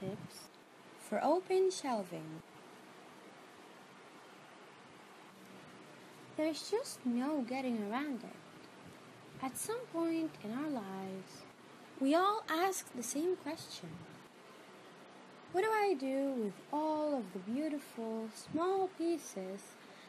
tips for open shelving. There's just no getting around it. At some point in our lives, we all ask the same question What do I do with all of the beautiful small pieces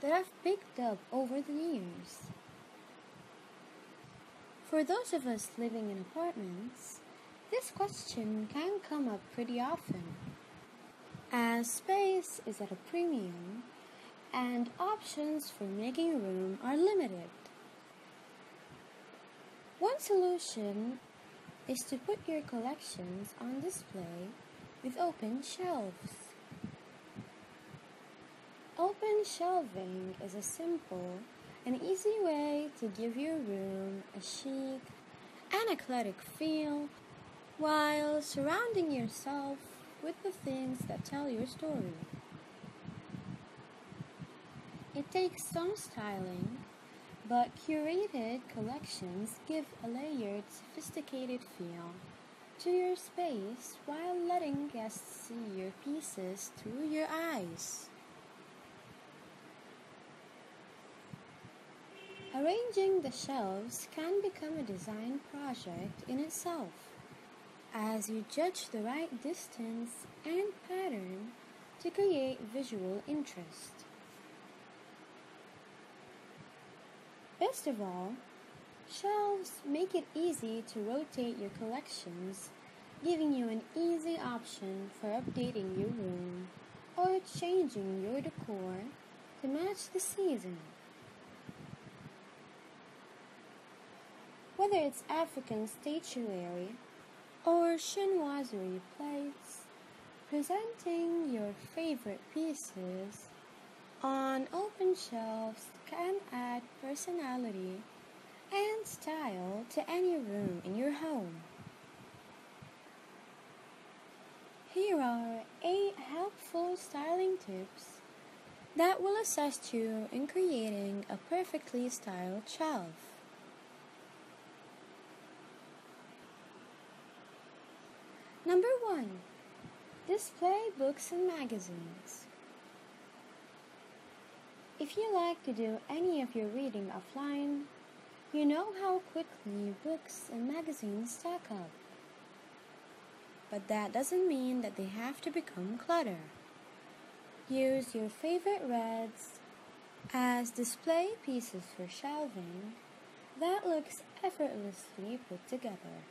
that I've picked up over the years? For those of us living in apartments, this question can come up pretty often, as space is at a premium and options for making room are limited. One solution is to put your collections on display with open shelves. Open shelving is a simple and easy way to give your room a chic and eclectic feel while surrounding yourself with the things that tell your story. It takes some styling, but curated collections give a layered, sophisticated feel to your space while letting guests see your pieces through your eyes. Arranging the shelves can become a design project in itself as you judge the right distance and pattern to create visual interest. Best of all, shelves make it easy to rotate your collections, giving you an easy option for updating your room or changing your decor to match the season. Whether it's African statuary or chinoiserie plates, presenting your favorite pieces on open shelves can add personality and style to any room in your home. Here are 8 helpful styling tips that will assist you in creating a perfectly styled shelf. Number 1. Display books and magazines. If you like to do any of your reading offline, you know how quickly books and magazines stack up. But that doesn't mean that they have to become clutter. Use your favorite reds as display pieces for shelving that looks effortlessly put together.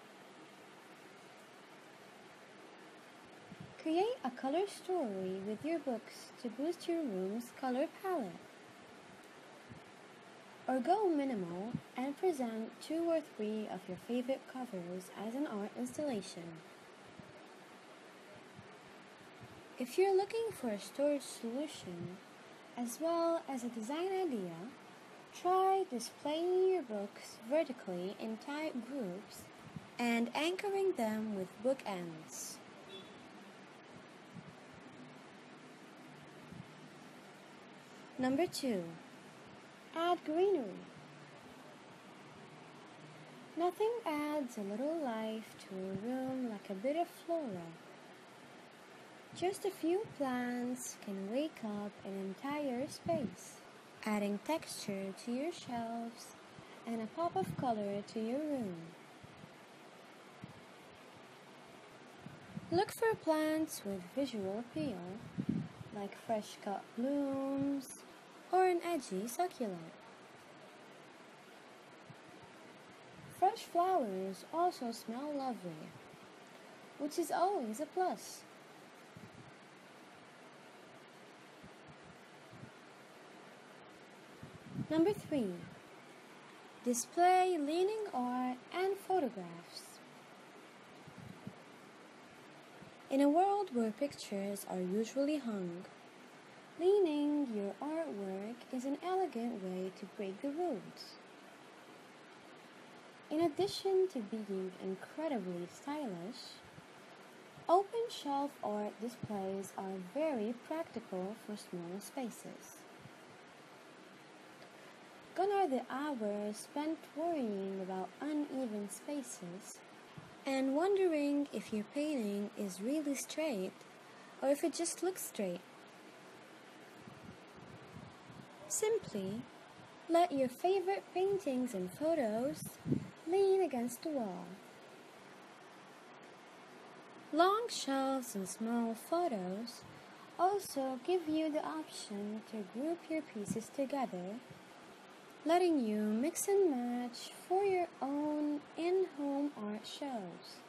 Create a color story with your books to boost your room's color palette. Or go minimal and present two or three of your favorite covers as an art installation. If you're looking for a storage solution as well as a design idea, try displaying your books vertically in tight groups and anchoring them with bookends. Number two, add greenery. Nothing adds a little life to a room like a bit of flora. Just a few plants can wake up an entire space, adding texture to your shelves and a pop of color to your room. Look for plants with visual appeal, like fresh cut blooms, or an edgy succulent. Fresh flowers also smell lovely, which is always a plus. Number three, display leaning art and photographs. In a world where pictures are usually hung, Leaning your artwork is an elegant way to break the rules. In addition to being incredibly stylish, open shelf art displays are very practical for small spaces. Gone are the hours spent worrying about uneven spaces and wondering if your painting is really straight or if it just looks straight. Simply let your favorite paintings and photos lean against the wall. Long shelves and small photos also give you the option to group your pieces together, letting you mix and match for your own in home art shows.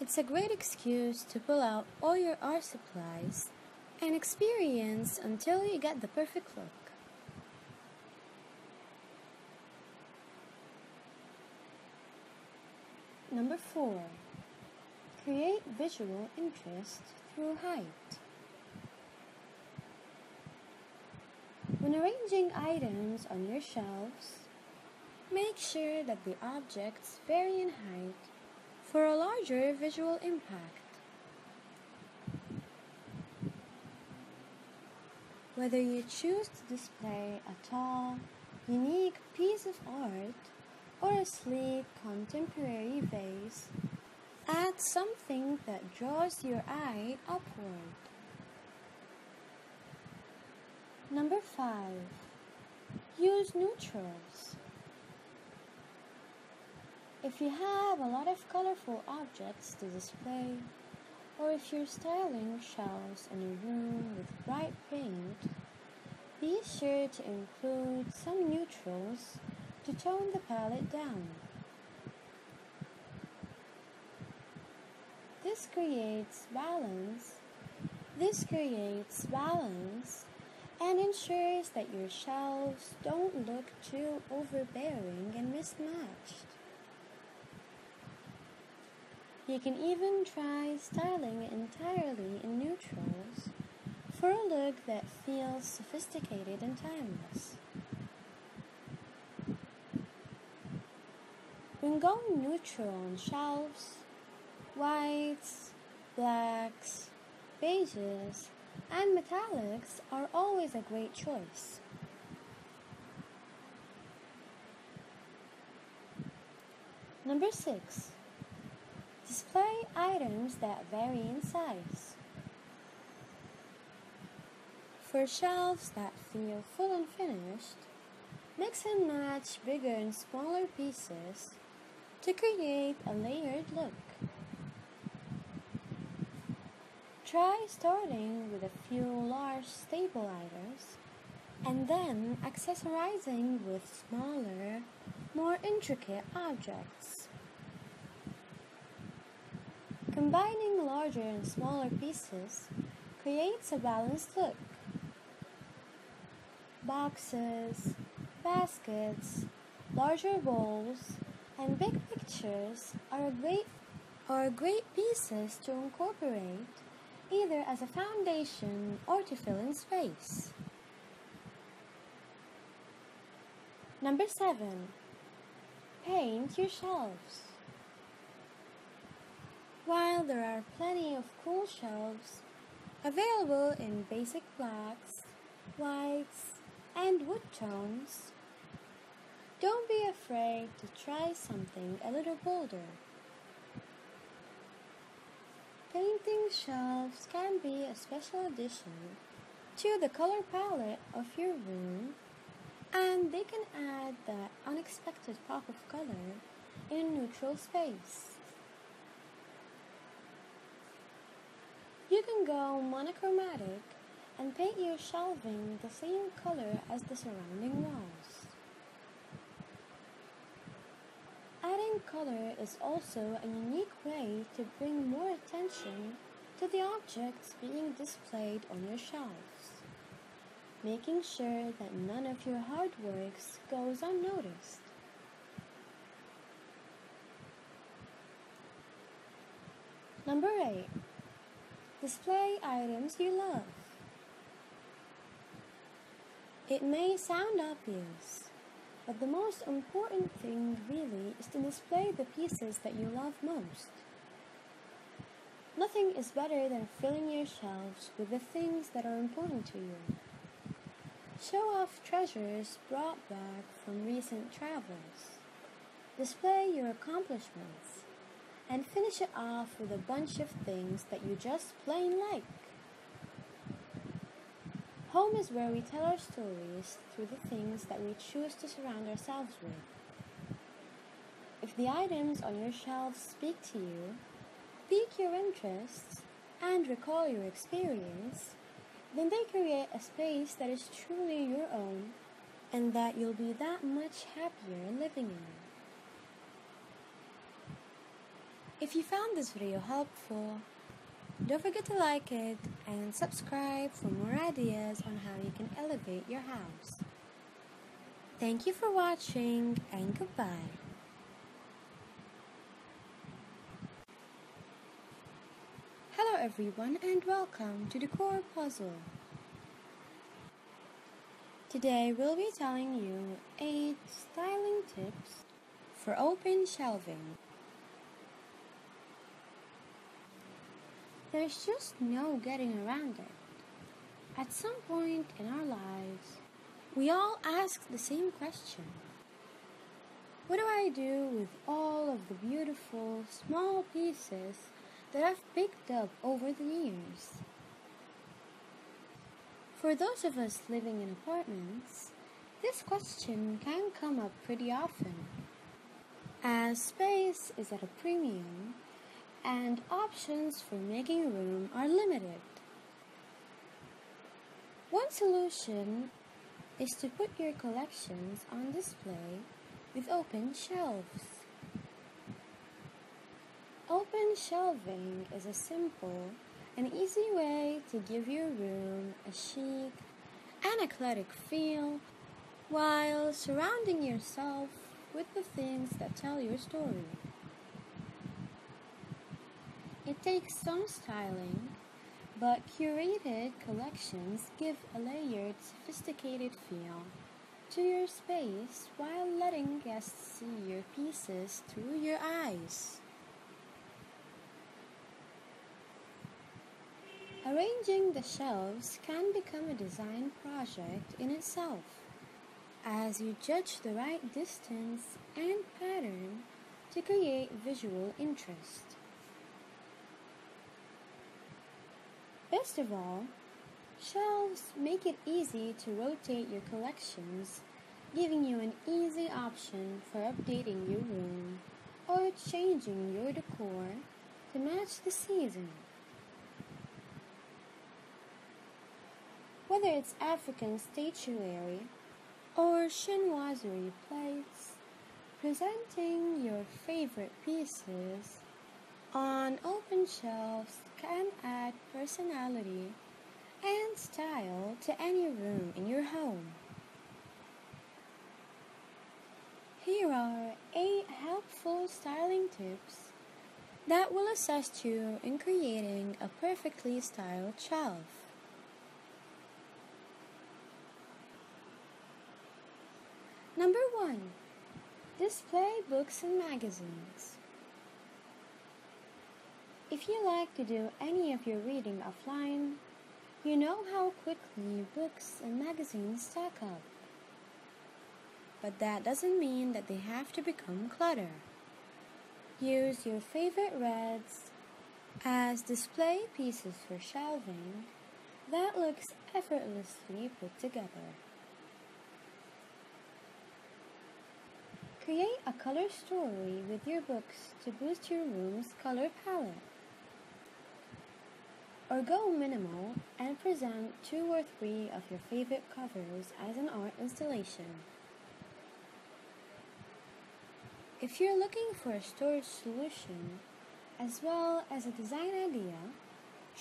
It's a great excuse to pull out all your art supplies and experience until you get the perfect look. Number four, create visual interest through height. When arranging items on your shelves, make sure that the objects vary in height for a larger visual impact. Whether you choose to display a tall, unique piece of art or a sleek contemporary vase, add something that draws your eye upward. Number 5. Use neutrals. If you have a lot of colorful objects to display, or if you're styling shelves in a room with bright paint, be sure to include some neutrals to tone the palette down. This creates balance. This creates balance and ensures that your shelves don't look too overbearing and mismatched. You can even try styling it entirely in neutrals for a look that feels sophisticated and timeless. When going neutral on shelves, whites, blacks, beiges, and metallics are always a great choice. Number 6. Display items that vary in size. For shelves that feel full and finished, mix and match bigger and smaller pieces to create a layered look. Try starting with a few large staple items and then accessorizing with smaller, more intricate objects. Combining larger and smaller pieces creates a balanced look. Boxes, baskets, larger bowls, and big pictures are great, are great pieces to incorporate either as a foundation or to fill in space. Number 7. Paint your shelves. While there are plenty of cool shelves available in basic blacks, whites, and wood tones, don't be afraid to try something a little bolder. Painting shelves can be a special addition to the color palette of your room and they can add that unexpected pop of color in a neutral space. You can go monochromatic and paint your shelving the same color as the surrounding walls. Adding color is also a unique way to bring more attention to the objects being displayed on your shelves, making sure that none of your hard works goes unnoticed. Number 8. Display items you love. It may sound obvious, but the most important thing really is to display the pieces that you love most. Nothing is better than filling your shelves with the things that are important to you. Show off treasures brought back from recent travels. display your accomplishments, and finish it off with a bunch of things that you just plain like. Home is where we tell our stories through the things that we choose to surround ourselves with. If the items on your shelves speak to you, pique your interests, and recall your experience, then they create a space that is truly your own and that you'll be that much happier living in. If you found this video helpful, don't forget to like it and subscribe for more ideas on how you can elevate your house. Thank you for watching and goodbye. Hello everyone and welcome to Decor Puzzle. Today we'll be telling you 8 styling tips for open shelving. There's just no getting around it. At some point in our lives, we all ask the same question What do I do with all of the beautiful small pieces that I've picked up over the years? For those of us living in apartments, this question can come up pretty often. As space is at a premium, and options for making room are limited. One solution is to put your collections on display with open shelves. Open shelving is a simple and easy way to give your room a chic and eclectic feel while surrounding yourself with the things that tell your story. It takes some styling, but curated collections give a layered, sophisticated feel to your space while letting guests see your pieces through your eyes. Arranging the shelves can become a design project in itself as you judge the right distance and pattern to create visual interest. Best of all, shelves make it easy to rotate your collections, giving you an easy option for updating your room or changing your decor to match the season. Whether it's African statuary or chinoiserie plates, presenting your favorite pieces on open shelves can add personality and style to any room in your home. Here are 8 helpful styling tips that will assist you in creating a perfectly styled shelf. Number 1. Display books and magazines. If you like to do any of your reading offline, you know how quickly books and magazines stack up. But that doesn't mean that they have to become clutter. Use your favorite reds as display pieces for shelving that looks effortlessly put together. Create a color story with your books to boost your room's color palette. Or go minimal and present two or three of your favorite covers as an art installation. If you're looking for a storage solution as well as a design idea,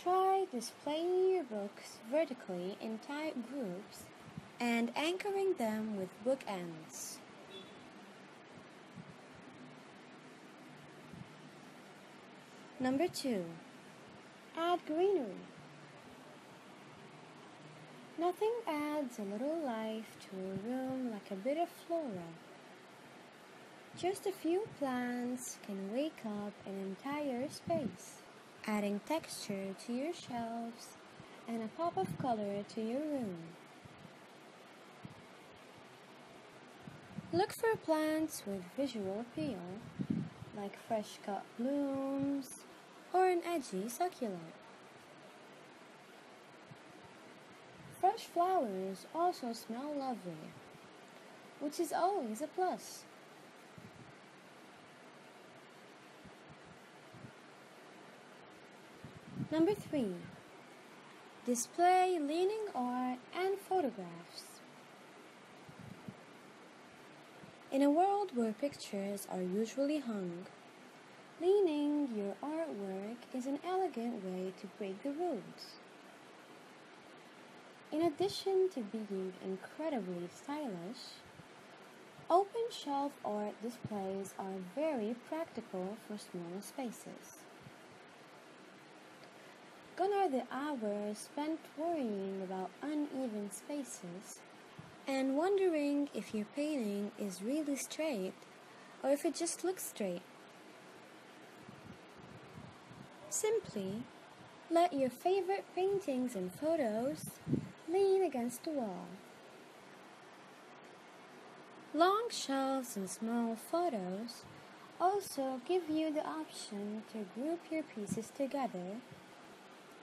try displaying your books vertically in tight groups and anchoring them with bookends. Number two, add greenery. Nothing adds a little life to a room like a bit of flora. Just a few plants can wake up an entire space, adding texture to your shelves and a pop of color to your room. Look for plants with visual appeal, like fresh cut blooms or an edgy succulent. Fresh flowers also smell lovely, which is always a plus. Number three, display leaning art and photographs. In a world where pictures are usually hung, leaning your artwork is an elegant way to break the rules. In addition to being incredibly stylish, open shelf art displays are very practical for small spaces. Gone are the hours spent worrying about uneven spaces and wondering if your painting is really straight or if it just looks straight. Simply let your favorite paintings and photos lean against the wall. Long shelves and small photos also give you the option to group your pieces together,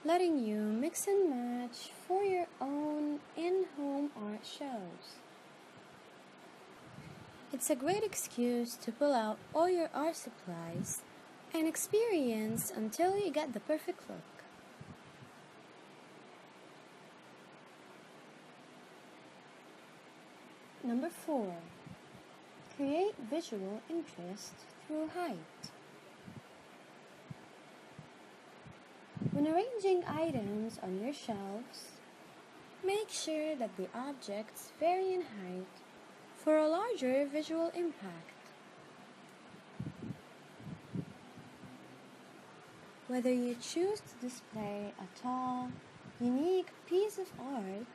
letting you mix and match for your own in home art shows. It's a great excuse to pull out all your art supplies and experience until you get the perfect look. Number four, create visual interest through height. When arranging items on your shelves, make sure that the objects vary in height for a larger visual impact. Whether you choose to display a tall, unique piece of art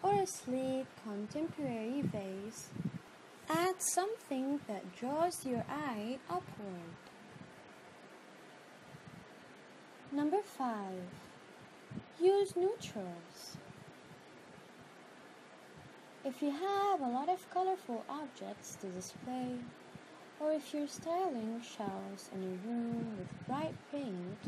or a sleek contemporary vase, add something that draws your eye upward. Number 5. Use neutrals. If you have a lot of colorful objects to display, or if you're styling shelves in a room with bright paint,